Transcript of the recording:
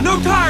No, time!